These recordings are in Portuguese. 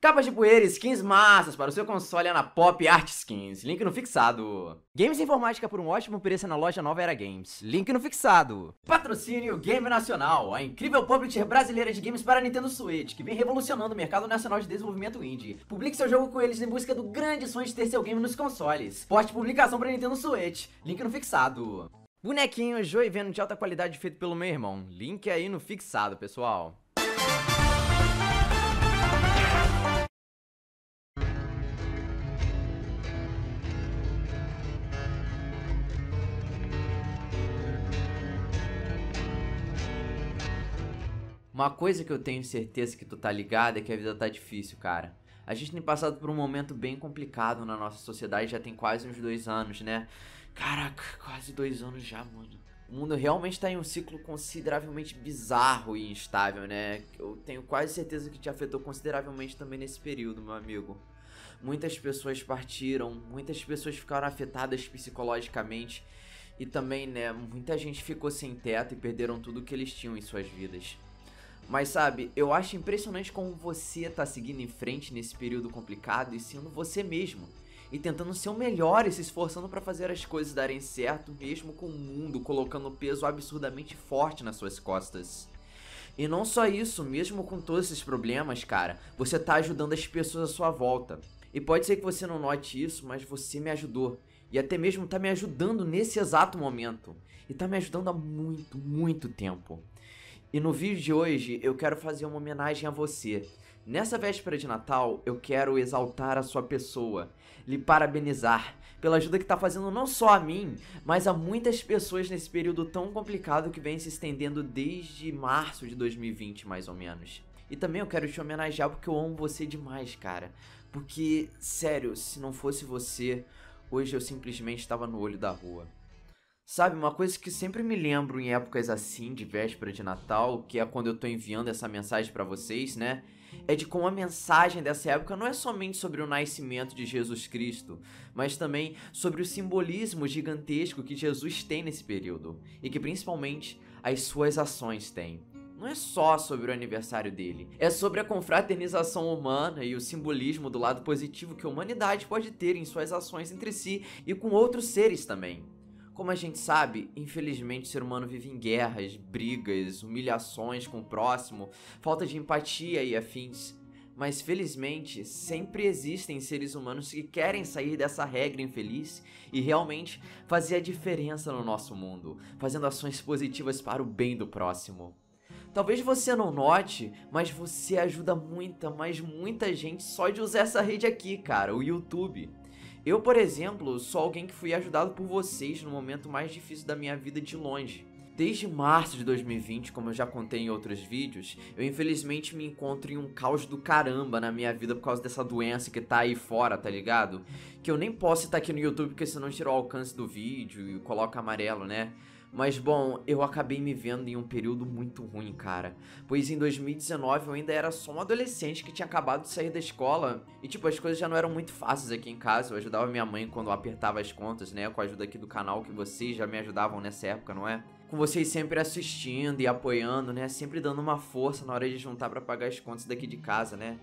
Capas de poeira skins massas para o seu console é na Pop Art Skins. Link no fixado. Games informática por um ótimo preço na loja Nova Era Games. Link no fixado. Patrocínio Game Nacional, a incrível publisher brasileira de games para Nintendo Switch, que vem revolucionando o mercado nacional de desenvolvimento indie. Publique seu jogo com eles em busca do grande sonho de ter seu game nos consoles. Poste publicação para Nintendo Switch. Link no fixado. Bonequinho Joy Venom de alta qualidade feito pelo meu irmão. Link aí no fixado, pessoal. Uma coisa que eu tenho certeza que tu tá ligado é que a vida tá difícil, cara. A gente tem passado por um momento bem complicado na nossa sociedade já tem quase uns dois anos, né? Caraca, quase dois anos já, mano. O mundo realmente tá em um ciclo consideravelmente bizarro e instável, né? Eu tenho quase certeza que te afetou consideravelmente também nesse período, meu amigo. Muitas pessoas partiram, muitas pessoas ficaram afetadas psicologicamente e também, né, muita gente ficou sem teto e perderam tudo que eles tinham em suas vidas. Mas sabe, eu acho impressionante como você tá seguindo em frente nesse período complicado e sendo você mesmo. E tentando ser o melhor e se esforçando para fazer as coisas darem certo, mesmo com o mundo colocando peso absurdamente forte nas suas costas. E não só isso, mesmo com todos esses problemas, cara, você tá ajudando as pessoas à sua volta. E pode ser que você não note isso, mas você me ajudou. E até mesmo tá me ajudando nesse exato momento. E tá me ajudando há muito, muito tempo. E no vídeo de hoje eu quero fazer uma homenagem a você. Nessa véspera de Natal, eu quero exaltar a sua pessoa, lhe parabenizar pela ajuda que está fazendo não só a mim, mas a muitas pessoas nesse período tão complicado que vem se estendendo desde março de 2020, mais ou menos. E também eu quero te homenagear porque eu amo você demais, cara. Porque, sério, se não fosse você, hoje eu simplesmente estava no olho da rua. Sabe, uma coisa que sempre me lembro em épocas assim, de véspera de Natal, que é quando eu tô enviando essa mensagem para vocês, né? É de como a mensagem dessa época não é somente sobre o nascimento de Jesus Cristo, mas também sobre o simbolismo gigantesco que Jesus tem nesse período e que principalmente as suas ações têm. Não é só sobre o aniversário dele, é sobre a confraternização humana e o simbolismo do lado positivo que a humanidade pode ter em suas ações entre si e com outros seres também. Como a gente sabe, infelizmente o ser humano vive em guerras, brigas, humilhações com o próximo, falta de empatia e afins. Mas felizmente, sempre existem seres humanos que querem sair dessa regra infeliz e realmente fazer a diferença no nosso mundo, fazendo ações positivas para o bem do próximo. Talvez você não note, mas você ajuda muita, mas muita gente só de usar essa rede aqui, cara, o YouTube. Eu, por exemplo, sou alguém que fui ajudado por vocês no momento mais difícil da minha vida de longe. Desde março de 2020, como eu já contei em outros vídeos, eu infelizmente me encontro em um caos do caramba na minha vida por causa dessa doença que tá aí fora, tá ligado? Que eu nem posso estar aqui no YouTube porque senão tira o alcance do vídeo e coloca amarelo, né? Mas bom, eu acabei me vendo em um período muito ruim, cara. Pois em 2019 eu ainda era só um adolescente que tinha acabado de sair da escola. E tipo, as coisas já não eram muito fáceis aqui em casa. Eu ajudava minha mãe quando eu apertava as contas, né? Com a ajuda aqui do canal, que vocês já me ajudavam nessa época, não é? Com vocês sempre assistindo e apoiando, né? Sempre dando uma força na hora de juntar para pagar as contas daqui de casa, né?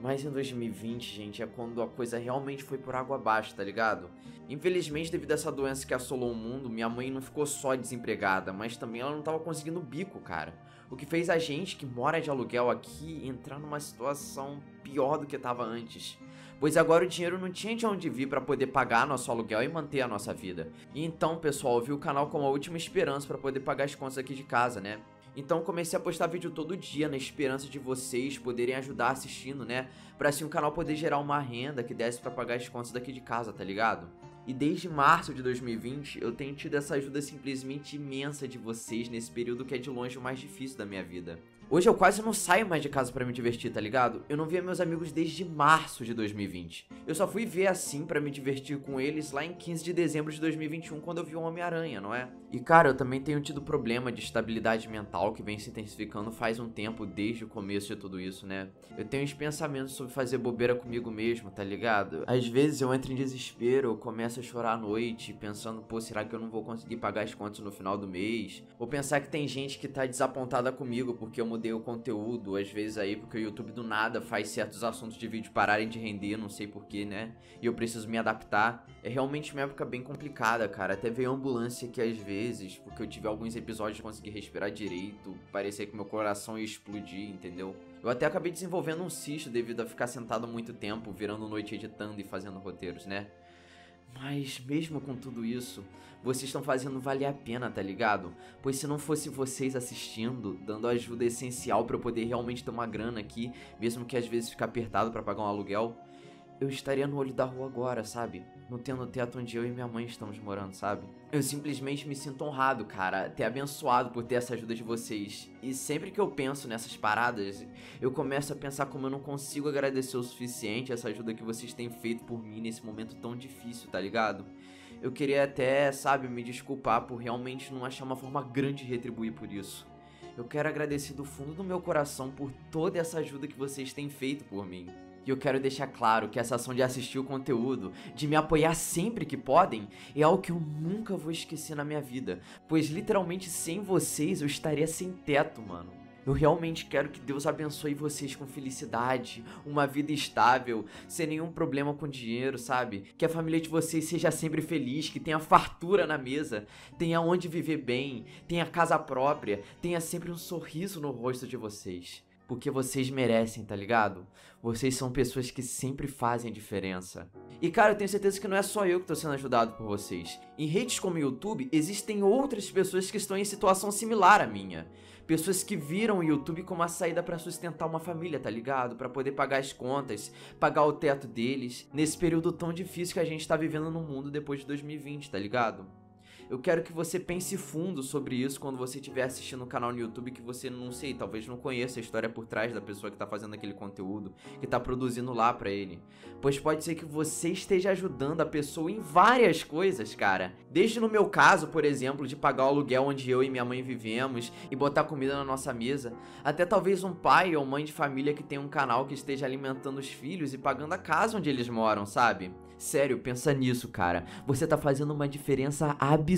Mas em 2020, gente, é quando a coisa realmente foi por água abaixo, tá ligado? Infelizmente, devido a essa doença que assolou o mundo, minha mãe não ficou só desempregada, mas também ela não tava conseguindo bico, cara. O que fez a gente que mora de aluguel aqui entrar numa situação pior do que tava antes. Pois agora o dinheiro não tinha de onde vir para poder pagar nosso aluguel e manter a nossa vida. E então, pessoal, eu vi o canal como a última esperança para poder pagar as contas aqui de casa, né? Então comecei a postar vídeo todo dia na esperança de vocês poderem ajudar assistindo, né? Pra assim o canal poder gerar uma renda que desse para pagar as contas daqui de casa, tá ligado? E desde março de 2020 eu tenho tido essa ajuda simplesmente imensa de vocês nesse período que é de longe o mais difícil da minha vida. Hoje eu quase não saio mais de casa para me divertir, tá ligado? Eu não via meus amigos desde março de 2020. Eu só fui ver assim para me divertir com eles lá em 15 de dezembro de 2021, quando eu vi o Homem-Aranha, não é? E cara, eu também tenho tido problema de estabilidade mental que vem se intensificando faz um tempo desde o começo de tudo isso, né? Eu tenho uns pensamentos sobre fazer bobeira comigo mesmo, tá ligado? Às vezes eu entro em desespero, começo a chorar à noite, pensando, pô, será que eu não vou conseguir pagar as contas no final do mês? Ou pensar que tem gente que tá desapontada comigo porque eu mudei o conteúdo, às vezes aí, porque o YouTube do nada faz certos assuntos de vídeo pararem de render, não sei porquê, né? E eu preciso me adaptar. É realmente uma época bem complicada, cara. Até veio ambulância aqui às vezes, porque eu tive alguns episódios de conseguir respirar direito, parecia que meu coração ia explodir, entendeu? Eu até acabei desenvolvendo um cisto devido a ficar sentado muito tempo, virando noite editando e fazendo roteiros, né? Mas mesmo com tudo isso, vocês estão fazendo valer a pena, tá ligado? Pois se não fosse vocês assistindo, dando ajuda essencial para eu poder realmente ter uma grana aqui, mesmo que às vezes ficar apertado para pagar um aluguel, eu estaria no olho da rua agora, sabe? Não tendo teto onde eu e minha mãe estamos morando, sabe? Eu simplesmente me sinto honrado, cara, até abençoado por ter essa ajuda de vocês. E sempre que eu penso nessas paradas, eu começo a pensar como eu não consigo agradecer o suficiente essa ajuda que vocês têm feito por mim nesse momento tão difícil, tá ligado? Eu queria até, sabe, me desculpar por realmente não achar uma forma grande de retribuir por isso. Eu quero agradecer do fundo do meu coração por toda essa ajuda que vocês têm feito por mim. E eu quero deixar claro que essa ação de assistir o conteúdo, de me apoiar sempre que podem, é algo que eu nunca vou esquecer na minha vida. Pois literalmente sem vocês eu estaria sem teto, mano. Eu realmente quero que Deus abençoe vocês com felicidade, uma vida estável, sem nenhum problema com dinheiro, sabe? Que a família de vocês seja sempre feliz, que tenha fartura na mesa, tenha onde viver bem, tenha casa própria, tenha sempre um sorriso no rosto de vocês porque vocês merecem, tá ligado? Vocês são pessoas que sempre fazem diferença. E cara, eu tenho certeza que não é só eu que tô sendo ajudado por vocês. Em redes como o YouTube, existem outras pessoas que estão em situação similar à minha. Pessoas que viram o YouTube como a saída para sustentar uma família, tá ligado? Para poder pagar as contas, pagar o teto deles, nesse período tão difícil que a gente tá vivendo no mundo depois de 2020, tá ligado? Eu quero que você pense fundo sobre isso quando você estiver assistindo um canal no YouTube que você não sei, talvez não conheça a história por trás da pessoa que tá fazendo aquele conteúdo, que tá produzindo lá para ele. Pois pode ser que você esteja ajudando a pessoa em várias coisas, cara. Desde no meu caso, por exemplo, de pagar o aluguel onde eu e minha mãe vivemos e botar comida na nossa mesa, até talvez um pai ou mãe de família que tem um canal que esteja alimentando os filhos e pagando a casa onde eles moram, sabe? Sério, pensa nisso, cara. Você tá fazendo uma diferença absurda.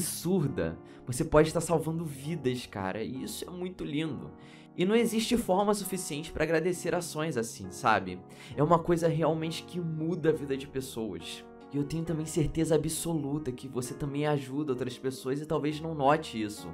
Você pode estar salvando vidas, cara. E isso é muito lindo. E não existe forma suficiente para agradecer ações assim, sabe? É uma coisa realmente que muda a vida de pessoas. E eu tenho também certeza absoluta que você também ajuda outras pessoas e talvez não note isso.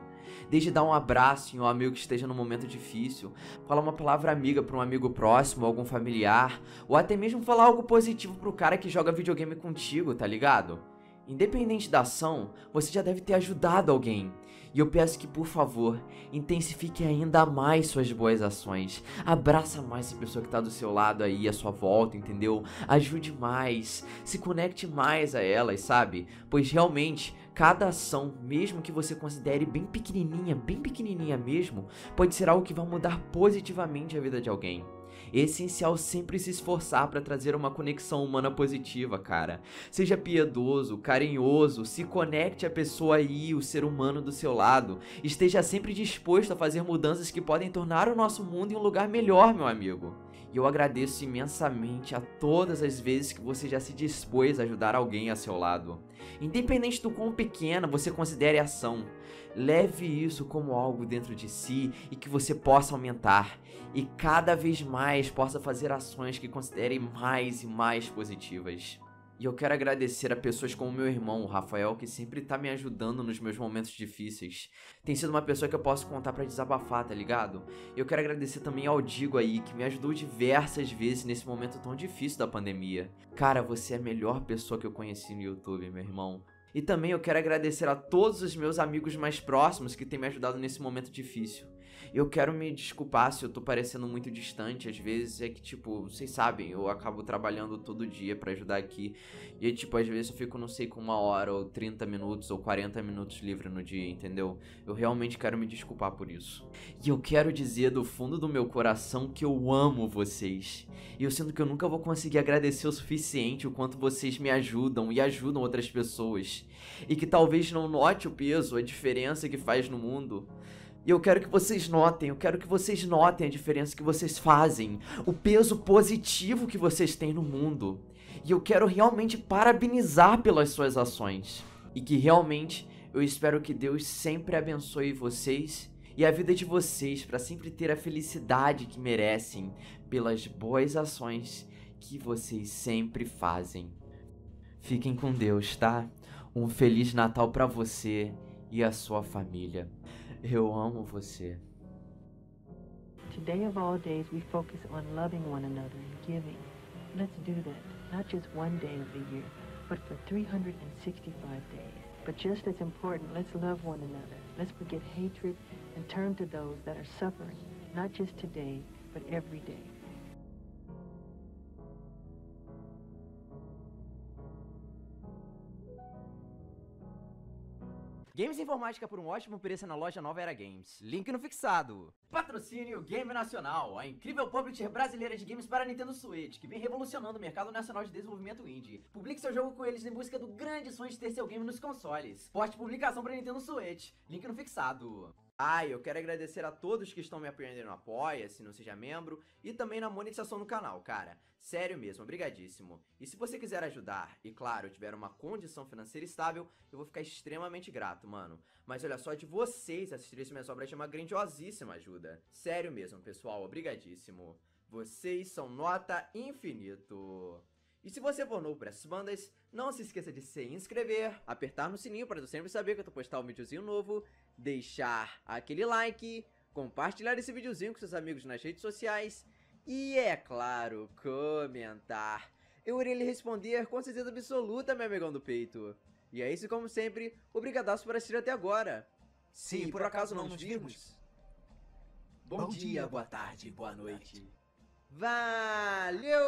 Desde dar um abraço em um amigo que esteja num momento difícil, falar uma palavra amiga para um amigo próximo, algum familiar, ou até mesmo falar algo positivo pro cara que joga videogame contigo, tá ligado? Independente da ação, você já deve ter ajudado alguém. E eu peço que, por favor, intensifique ainda mais suas boas ações. Abraça mais essa pessoa que está do seu lado aí, à sua volta, entendeu? Ajude mais, se conecte mais a elas, sabe? Pois realmente, cada ação, mesmo que você considere bem pequenininha, bem pequenininha mesmo, pode ser algo que vai mudar positivamente a vida de alguém. É essencial sempre se esforçar para trazer uma conexão humana positiva, cara. Seja piedoso, carinhoso, se conecte à pessoa aí, o ser humano do seu lado. Esteja sempre disposto a fazer mudanças que podem tornar o nosso mundo um lugar melhor, meu amigo. E eu agradeço imensamente a todas as vezes que você já se dispôs a ajudar alguém a seu lado. Independente do quão pequena você considere a ação, leve isso como algo dentro de si e que você possa aumentar e cada vez mais possa fazer ações que considerem mais e mais positivas. E eu quero agradecer a pessoas como meu irmão, o Rafael, que sempre tá me ajudando nos meus momentos difíceis. Tem sido uma pessoa que eu posso contar para desabafar, tá ligado? E eu quero agradecer também ao Digo aí, que me ajudou diversas vezes nesse momento tão difícil da pandemia. Cara, você é a melhor pessoa que eu conheci no YouTube, meu irmão. E também eu quero agradecer a todos os meus amigos mais próximos que têm me ajudado nesse momento difícil. Eu quero me desculpar se eu tô parecendo muito distante, às vezes é que, tipo, vocês sabem, eu acabo trabalhando todo dia para ajudar aqui. E, tipo, às vezes eu fico, não sei, com uma hora, ou 30 minutos, ou 40 minutos livre no dia, entendeu? Eu realmente quero me desculpar por isso. E eu quero dizer do fundo do meu coração que eu amo vocês. E eu sinto que eu nunca vou conseguir agradecer o suficiente o quanto vocês me ajudam e ajudam outras pessoas. E que talvez não note o peso, a diferença que faz no mundo. E eu quero que vocês notem, eu quero que vocês notem a diferença que vocês fazem, o peso positivo que vocês têm no mundo. E eu quero realmente parabenizar pelas suas ações. E que realmente eu espero que Deus sempre abençoe vocês e a vida de vocês para sempre ter a felicidade que merecem pelas boas ações que vocês sempre fazem. Fiquem com Deus, tá? Um feliz Natal para você e a sua família. Eu amo você. Today of all days we focus on loving one another and giving. Let's do that, not just one day of the year, but for 365 days. But just as important, let's love one another. Let's forget hatred and turn to those that are suffering, not just today, but every day. Games Informática por um ótimo preço na loja Nova Era Games. Link no fixado. Patrocínio Game Nacional, a incrível publisher brasileira de games para Nintendo Switch, que vem revolucionando o mercado nacional de desenvolvimento indie. Publique seu jogo com eles em busca do grande sonho de ter seu game nos consoles. Porte publicação para Nintendo Switch. Link no fixado. Ah, eu quero agradecer a todos que estão me apoiando no Apoia, se não seja membro, e também na monetização no canal, cara. Sério mesmo, obrigadíssimo. E se você quiser ajudar, e claro, tiver uma condição financeira estável, eu vou ficar extremamente grato, mano. Mas olha só, de vocês assistir esse minhas obras é uma grandiosíssima ajuda. Sério mesmo, pessoal, obrigadíssimo. Vocês são nota infinito. E se você for novo para essas bandas, não se esqueça de se inscrever, apertar no sininho para sempre saber que eu postar um videozinho novo, deixar aquele like, compartilhar esse videozinho com seus amigos nas redes sociais e, é claro, comentar. Eu irei lhe responder com certeza absoluta, meu amigão do peito. E é isso, como sempre, obrigadaço por assistir até agora. Se por, por acaso não nos virmos, bom, bom dia, boa tarde, boa noite. Valeu!